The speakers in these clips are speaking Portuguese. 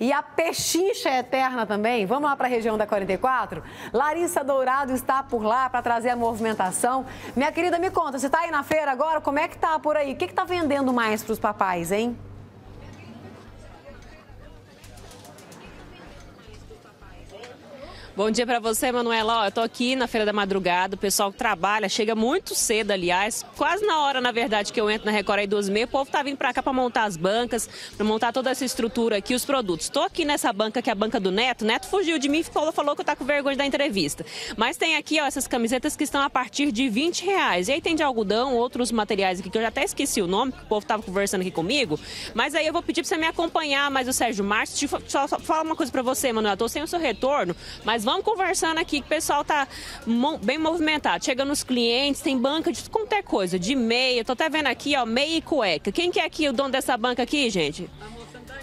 E a pechincha é eterna também. Vamos lá para a região da 44? Larissa Dourado está por lá para trazer a movimentação. Minha querida, me conta, você está aí na feira agora? Como é que tá por aí? O que está vendendo mais para os papais, hein? Bom dia para você, Manuela. Ó, eu tô aqui na Feira da Madrugada, o pessoal que trabalha chega muito cedo, aliás, quase na hora, na verdade, que eu entro na Record aí 12 o povo tá vindo para cá para montar as bancas, para montar toda essa estrutura aqui, os produtos. Estou aqui nessa banca que é a banca do Neto. Neto fugiu de mim e falou, falou que eu tá com vergonha da entrevista. Mas tem aqui, ó, essas camisetas que estão a partir de 20 reais. E aí tem de algodão, outros materiais aqui que eu já até esqueci o nome, que o povo tava conversando aqui comigo. Mas aí eu vou pedir para você me acompanhar, mas o Sérgio Márcio, só, só falar uma coisa para você, Manuela. Tô sem o seu retorno, mas vamos conversando aqui que o pessoal tá bem movimentado. Chega nos clientes, tem banca de qualquer coisa, de meia. Tô até vendo aqui, ó, meia e cueca. Quem que é aqui o dono dessa banca aqui, gente?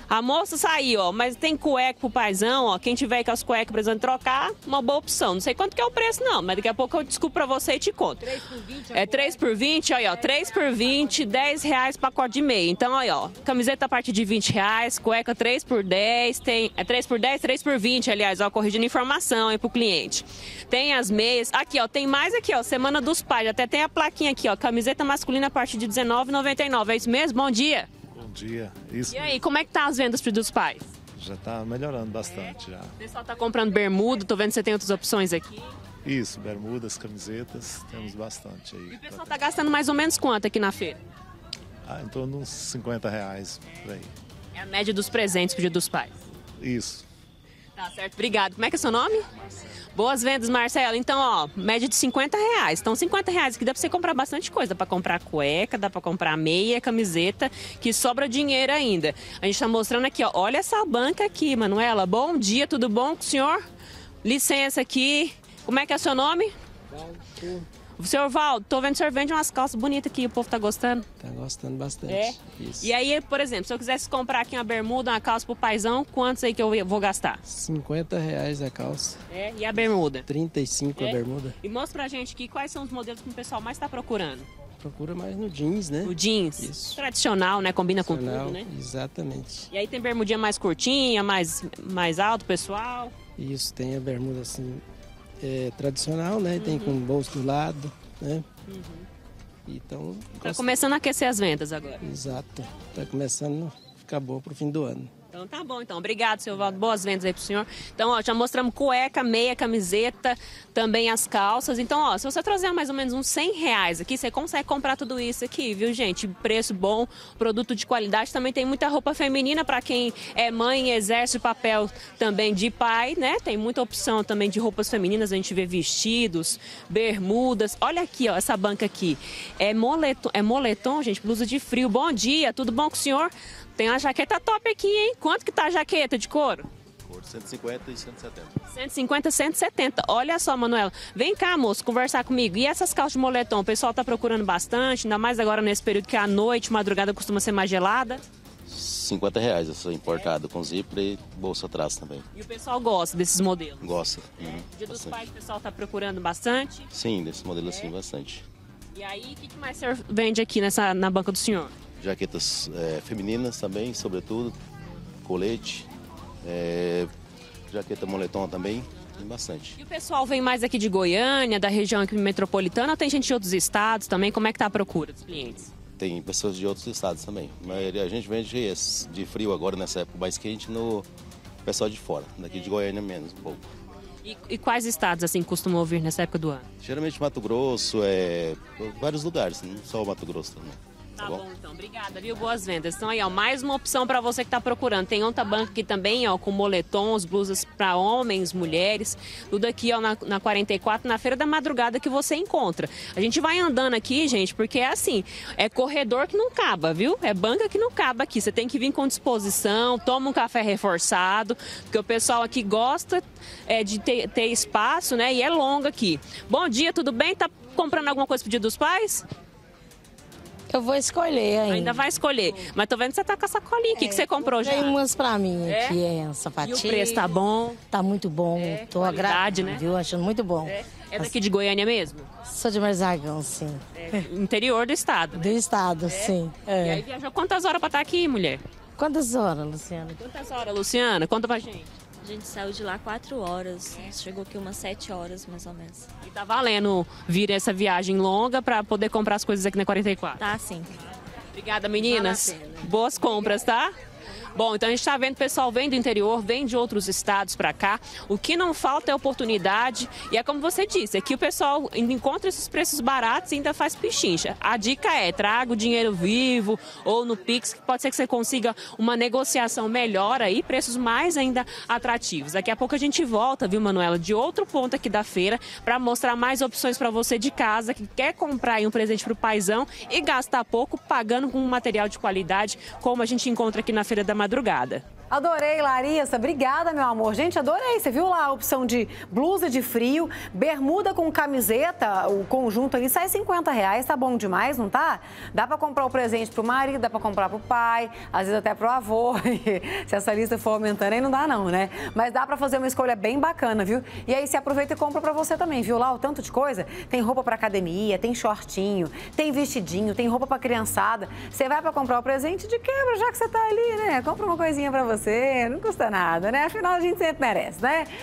A moça saiu, ó, mas tem cueca pro paizão, ó. Quem tiver com as cuecas precisando trocar, uma boa opção. Não sei quanto que é o preço, não, mas daqui a pouco eu desculpo pra você e te conto. 3 por 20? É 3 por 20, aí, ó. 3 por 20, 10 reais pacote de meia. Então, aí, ó. Camiseta a partir de 20 reais, cueca 3 por 10, tem. É 3 por 10, 3 por 20, aliás, ó, corrigindo informação aí pro cliente. Tem as meias. Aqui, ó, tem mais aqui, ó. Semana dos pais. Até tem a plaquinha aqui, ó. Camiseta masculina a partir de R$19,99. É isso mesmo? Bom dia dia. Isso e aí, como é que tá as vendas dos pais? Já está melhorando bastante é. já. O pessoal está comprando bermuda, tô vendo que você tem outras opções aqui. Isso, bermudas, camisetas, temos bastante aí. E o pessoal está gastando mais ou menos quanto aqui na feira? Ah, em torno de uns 50 reais por aí. É a média dos presentes pro dia dos pais. Isso. Tá certo, obrigado. Como é que é seu nome? Marcelo. Boas vendas, Marcelo. Então, ó, média de 50 reais. Então, 50 reais aqui dá pra você comprar bastante coisa. Dá pra comprar cueca, dá pra comprar meia, camiseta, que sobra dinheiro ainda. A gente tá mostrando aqui, ó. Olha essa banca aqui, Manuela. Bom dia, tudo bom com o senhor? Licença aqui. Como é que é seu nome? Valdo. Senhor Valdo, tô vendo que o senhor vende umas calças bonitas aqui, o povo tá gostando? Tá gostando bastante. É? Isso. E aí, por exemplo, se eu quisesse comprar aqui uma bermuda, uma calça pro paizão, quantos aí que eu vou gastar? 50 reais a calça. É, e a bermuda? 35 é? a bermuda. E mostra pra gente aqui quais são os modelos que o pessoal mais tá procurando. Procura mais no jeans, né? No jeans. Isso. Tradicional, né? Combina Tradicional, com tudo, né? Exatamente. E aí tem bermudinha mais curtinha, mais, mais alto, pessoal? Isso, tem a bermuda assim, é, tradicional, né? Uhum. Tem com bolso do lado, né? Uhum. Então. Está começando a aquecer as vendas agora. Exato. Está começando a ficar boa para o fim do ano. Então tá bom, então. Obrigado, seu Valdo. Boas vendas aí pro senhor. Então, ó, já mostramos cueca, meia, camiseta, também as calças. Então, ó, se você trazer mais ou menos uns 100 reais aqui, você consegue comprar tudo isso aqui, viu, gente? Preço bom, produto de qualidade. Também tem muita roupa feminina para quem é mãe e exerce o papel também de pai, né? Tem muita opção também de roupas femininas. A gente vê vestidos, bermudas. Olha aqui, ó, essa banca aqui. É moletom, é moletom, gente, blusa de frio. Bom dia, tudo bom com o senhor? Tem uma jaqueta top aqui, hein? Quanto que tá a jaqueta de couro? Couro 150 e 170. 150 170. Olha só, Manuela. Vem cá, moço, conversar comigo. E essas calças de moletom? O pessoal tá procurando bastante, ainda mais agora nesse período que a noite, madrugada costuma ser mais gelada. 50 reais essa importada, com zíper e bolsa atrás também. E o pessoal gosta desses modelos? Gosta. É. Uhum, Dia dos pais o pessoal tá procurando bastante? Sim, desse modelo é. assim, bastante. E aí, o que, que mais o senhor vende aqui nessa, na banca do senhor? Jaquetas é, femininas também, sobretudo, colete, é, jaqueta moletom também, tem bastante. E o pessoal vem mais aqui de Goiânia, da região aqui metropolitana, ou tem gente de outros estados também? Como é que está a procura dos clientes? Tem pessoas de outros estados também. A gente vende de frio agora, nessa época mais quente, no pessoal de fora, daqui de Goiânia menos, um pouco. E, e, quais estados assim costumam ouvir nessa época do ano? Geralmente Mato Grosso, é, vários lugares, não só o Mato Grosso também. Tá, tá bom? bom? então. Obrigada, viu? Boas vendas. Então aí, ó, mais uma opção para você que está procurando. Tem outra banca aqui também, ó, com moletons, blusas para homens, mulheres. Tudo aqui, ó, na, na 44, na Feira da Madrugada que você encontra. A gente vai andando aqui, gente, porque é assim, é corredor que não caba, viu? É banca que não caba aqui. Você tem que vir com disposição, toma um café reforçado, porque o pessoal aqui gosta é, de ter, ter espaço, né? E é longo aqui. Bom dia, tudo bem? Tá comprando alguma coisa pro Dia dos Pais? Eu vou escolher ainda. Ainda vai escolher. Mas tô vendo que você tá com a sacolinha aqui é, que você comprou já. Tem umas pra mim é? aqui, é, sapatinho. E o preço tá bom? Tá muito bom. É, tô agradado, né? viu? Achando muito bom. É, é daqui de Goiânia mesmo? Sou de Marzagão, sim. É, interior do estado, né? Do estado, é? sim. É. E aí viajou quantas horas pra estar tá aqui, mulher? Quantas horas, Luciana? Quantas horas, Luciana? Conta pra gente. A gente saiu de lá quatro horas, chegou aqui umas sete horas mais ou menos. E tá valendo vir essa viagem longa para poder comprar as coisas aqui na 44? Tá, sim. Obrigada, meninas. Boas compras, tá? Bom, então a gente está vendo pessoal vem do interior, vem de outros estados para cá. O que não falta é oportunidade. E é como você disse, aqui o pessoal encontra esses preços baratos e ainda faz pichincha. A dica é, traga o dinheiro vivo ou no Pix, que pode ser que você consiga uma negociação melhor aí, preços mais ainda atrativos. Daqui a pouco a gente volta, viu, Manuela, de outro ponto aqui da feira para mostrar mais opções para você de casa que quer comprar um presente para o paizão e gastar pouco pagando com um material de qualidade, como a gente encontra aqui na Feira da madrugada madrugada. Adorei, Larissa. Obrigada, meu amor. Gente, adorei. Você viu lá a opção de blusa de frio, bermuda com camiseta, o conjunto ali sai 50 reais. Tá bom demais, não tá? Dá para comprar o presente pro marido, dá para comprar pro pai, às vezes até pro avô. Se essa lista for aumentando, aí não dá não, né? Mas dá para fazer uma escolha bem bacana, viu? E aí se aproveita e compra para você também, viu lá o tanto de coisa? Tem roupa para academia, tem shortinho, tem vestidinho, tem roupa para criançada. Você vai para comprar o presente de quebra, já que você tá ali, né? Compra uma coisinha para você você, não custa nada, né? Afinal, a gente sempre merece, né?